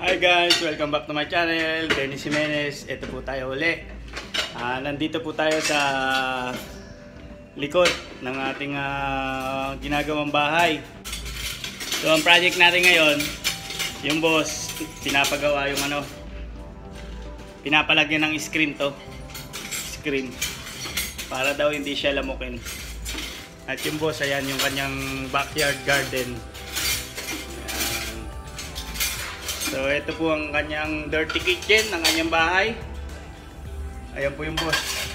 Hi guys! Welcome back to my channel, Dennis Jimenez. Ito po tayo uli. Ah, nandito po tayo sa likod ng ating ah, ginagawang bahay. So ang project natin ngayon, yung boss, pinapagawa yung ano, pinapalagyan ng screen to. Screen. Para daw hindi siya lamukin. At yung boss, ayan yung kanyang backyard garden. So, ito po ang kanyang dirty kitchen ng kanyang bahay. Ayan po yung boss.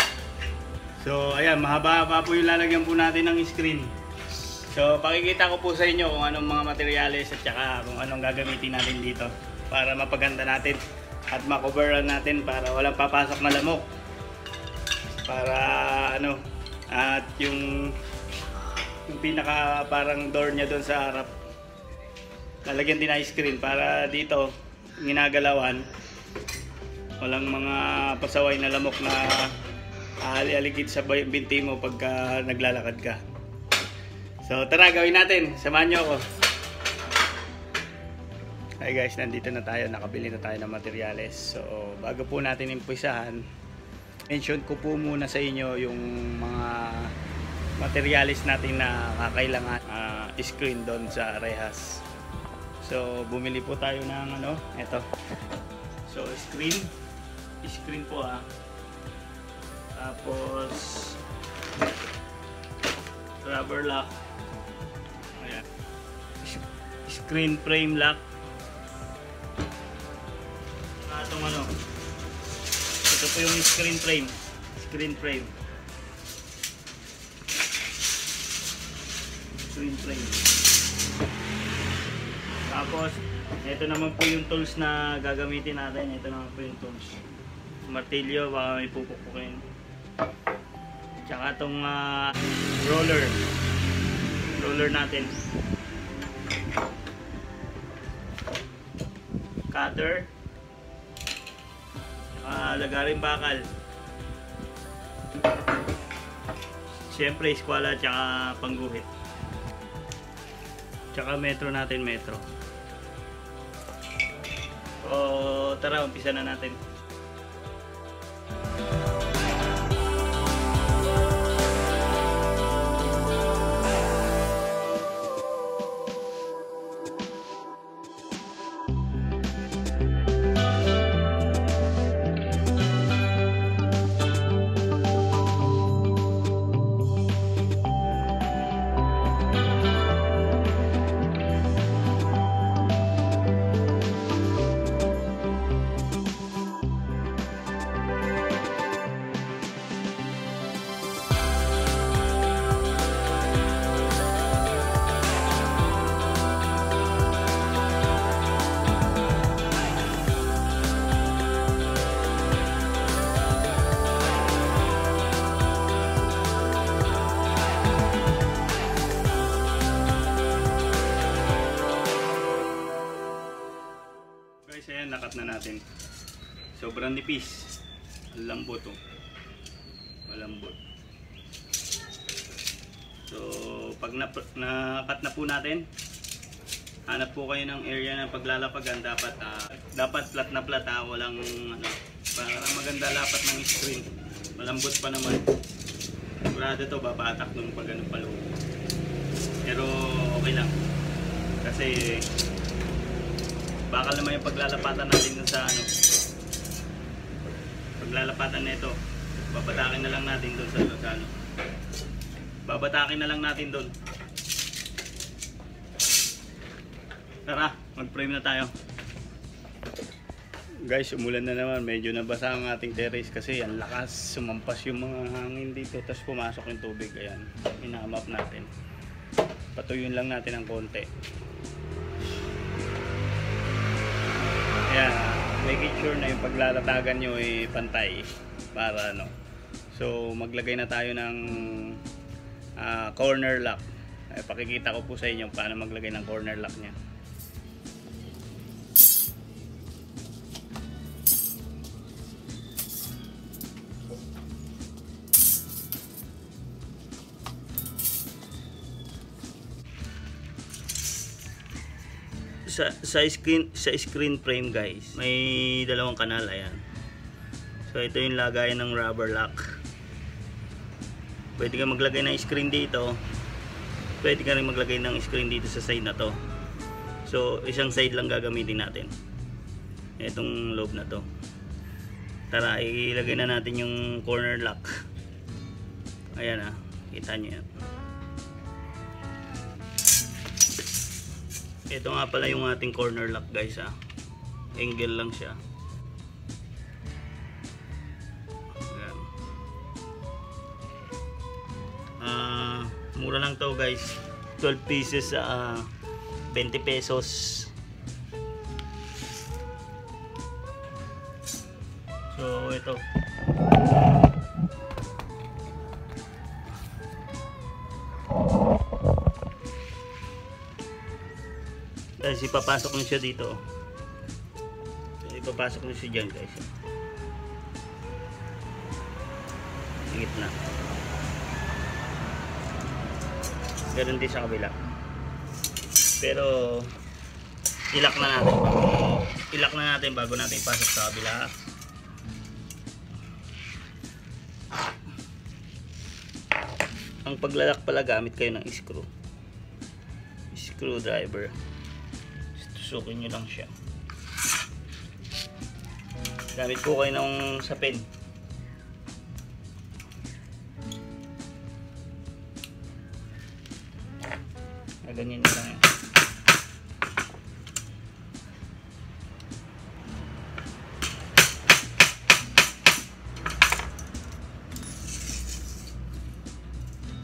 So, ayan, mahaba-haba po yung lalagyan po natin ng screen. So, pakikita ko po sa inyo kung anong mga materyales at saka kung anong gagamitin natin dito para mapaganda natin at makoveran natin para walang papasok na lamok. Para ano, at yung yung pinaka parang door niya doon sa harap lalagyan din ng screen para dito ginagalawan. Walang mga pasaway na lamok na aali-aligid sa binti mo pagka naglalakad ka. So tara gawin natin. Samahan nyo ako. Hi guys, nandito na tayo, nakabili na tayo ng materyales. So bago po natin impisahan mention ko po muna sa inyo yung mga materialis natin na kakailangan ah, screen doon sa rehas. So bumili po tayo ng ano, ito. So screen, screen po ah. Tapos rubber lock. Ayan. Screen frame lock. Ah, itong ano. Ito po yung screen frame. Screen frame. screen frame. Tapos, ito naman po yung tools na gagamitin natin. Ito naman po yung tools. Martilyo, baka may pupukukin. Tsaka itong ah, roller. Roller natin. Cutter. Tsaka lagaring bakal. Siyempre, eskwala tsaka pangguhit. Tsaka metro natin, metro. O tara, umpisa na natin. Natin. Sobrang nipis. Ang lambot oh. Malambot. So, pag na, nakat na po natin, hanap po kayo ng area na paglalapagan dapat ah, dapat flat na flat ha, walang ano, para maganda lapat ng screen. Malambot pa naman. Sigurado to babatak nung pag ano palo. Pero okay lang. Kasi bakal naman yung paglalapatan natin dun sa ano paglalapatan nito babatakin na lang natin doon sa, sa ano. Babatakin na lang natin doon tara mag frame na tayo. Guys umulan na naman. Medyo nabasa ang ating terrace kasi ang lakas. Sumampas yung mga hangin dito tapos pumasok yung tubig. Ayan inamap natin. Patuyun lang natin ng konti Ayan, make it sure na yung paglalatagan nyo ay pantay para ano. So, maglagay na tayo ng ah, corner lock. Ay, pakikita ko po sa inyo paano maglagay ng corner lock niya. Sa, sa screen sa screen frame guys, may dalawang kanal ayan. So ito yung lagayan ng rubber lock. Pwede ka maglagay ng screen dito. Pwede ka rin maglagay ng screen dito sa side na to. So isang side lang gagamitin natin. Itong loob na to. Tara, ilagay na natin yung corner lock. Ayan ah, kita nyo yan. Ito nga pala yung ating corner lock guys ah. Angle lang siya. Ayan. Ah, mura lang to guys. 12 pieces sa uh, 20 pesos. So ito. Guys, ipapasok nyo siya dito. So, ipapasok nyo siya dyan guys. Sa gitna. Ganun din sa kabila. Pero, ilak na natin. Ilak na natin bago natin ipasok sa kabila. Ang paglalak pala gamit kayo ng screw. Screwdriver susukin nyo lang siya. Gamit po kayo ng sapin. Na ganyan nyo lang yan.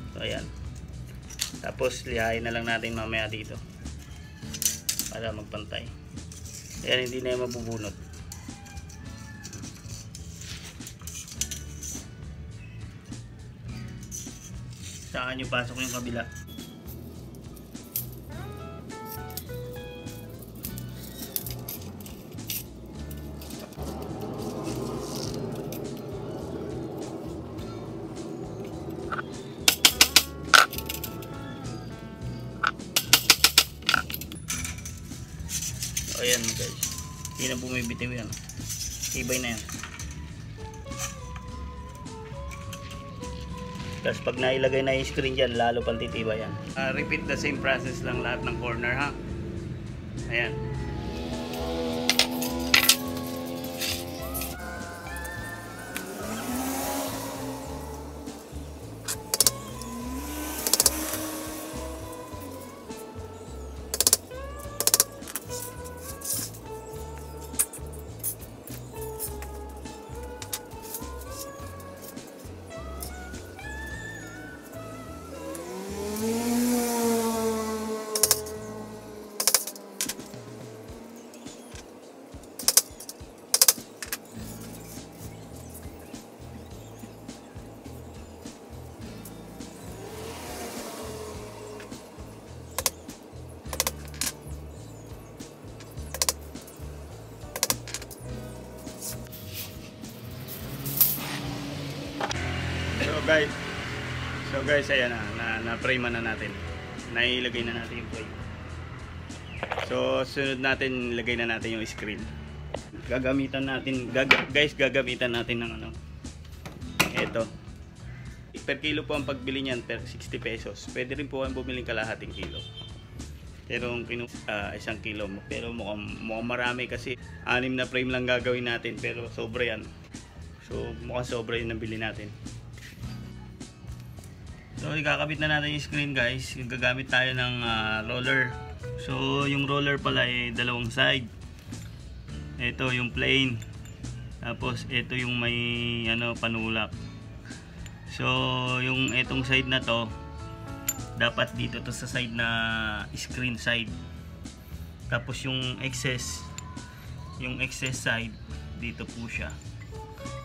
So ayan. Tapos lihain na lang natin mamaya dito para magpantay. Ayan hindi na yung mabubunot. Saan nyo pasok yung kabila hindi na bumibitiw yan. Ibay na yan. Tapos pag nailagay na yung screen dyan lalo pang titiba yan. Uh, repeat the same process lang lahat ng corner ha? Ayan guys ayan na, na, na frame na natin. Nailagay na natin yung frame. So sunod natin ilagay na natin yung screen. Gagamitan natin, gag guys gagamitan natin ng ano. Ito. Per kilo po ang pagbili niyan per 60 pesos. Pwede rin po ang bumili kalahating kilo. Pero kung kinu ah, isang kilo. Pero mukhang, mukhang marami kasi anim na frame lang gagawin natin pero sobra yan. So mukhang sobra yung nabili natin. So, ikakabit na natin yung screen guys. Gagamit tayo ng ah, roller. So, yung roller pala ay dalawang side. Ito yung plain. Tapos, ito yung may ano, panulak. So, yung itong side na to, dapat dito to sa side na screen side. Tapos, yung excess, yung excess side, dito po siya.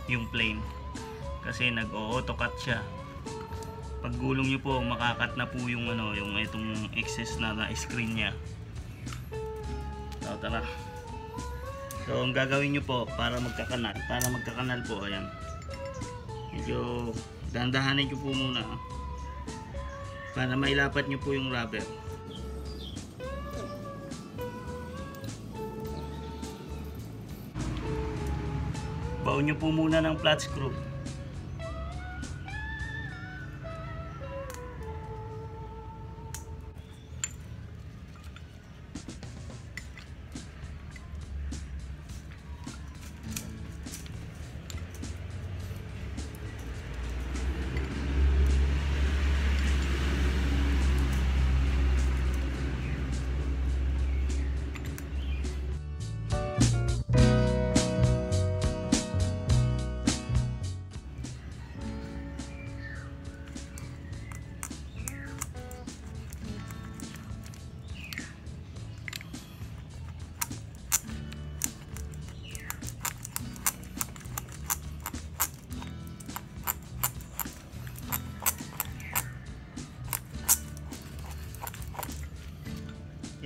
Yung plain. Kasi nag-auto cut siya paggulong nyo po makakat na po yung ano yung itong excess na, na screen nya so tara. So ang gagawin nyo po para magkakanal para magkakanal po ayan. Medyo dandahanin nyo po muna ah. para mailapat nyo po yung rubber. Baon nyo po muna ng flat screw.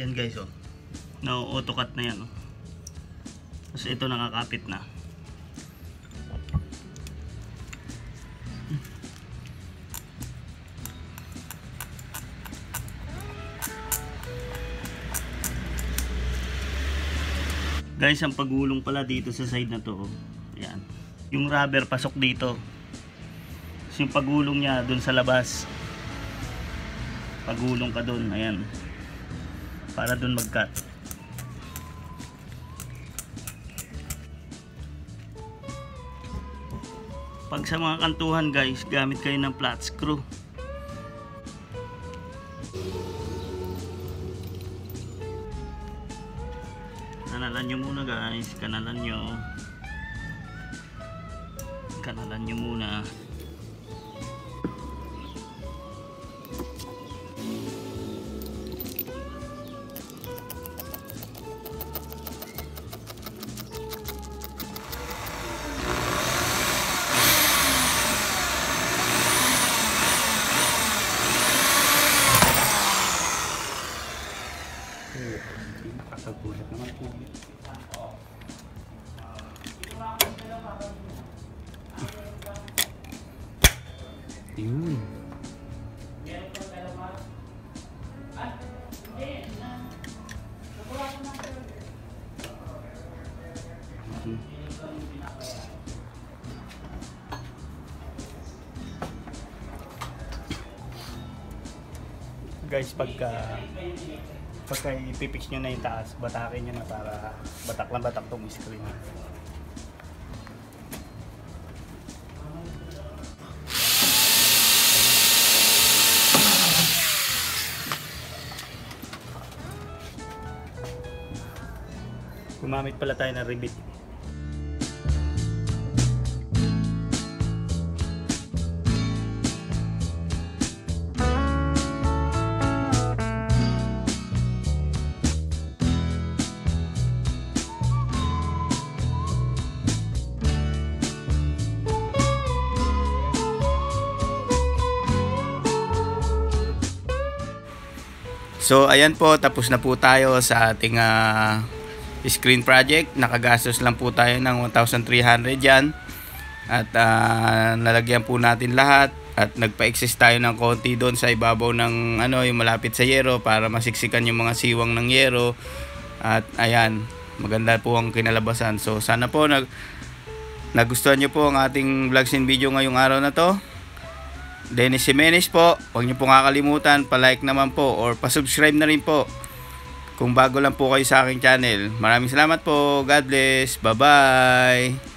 Yan guys oh. No, auto cut na yan oh. Tapos ito nakakapit na. Guys, ang pagulong pala dito sa side na to. oh. Yan. Yung rubber pasok dito. Tapos yung pagulong niya dun sa labas. Pagulong ka dun. Ayan para dun mag-cut. Pag sa mga kantuhan guys, gamit kayo ng flat screw. Kanalan nyo muna guys, kanalan nyo. Kanalan nyo muna. Yun. Guys, pagka pagka ipipix nyo na yung taas, batakin nyo na para batak lang batak tong screen. Gumamit pala tayo ng rivet. So ayan po, tapos na po tayo sa ating ah, screen project. Nakagastos lang po tayo ng 1,300 yan. At ah, nalagyan po natin lahat. At nagpa-exist tayo ng konti doon sa ibabaw ng ano, yung malapit sa yero para masiksikan yung mga siwang ng yero. At ayan, maganda po ang kinalabasan. So sana po nag nagustuhan nyo po ang ating vlogs and video ngayong araw na to. Dennis Jimenez po. Huwag niyo po kakalimutan, pa-like naman po or pa-subscribe na rin po. Kung bago lang po kayo sa aking channel. Maraming salamat po. God bless. Bye-bye.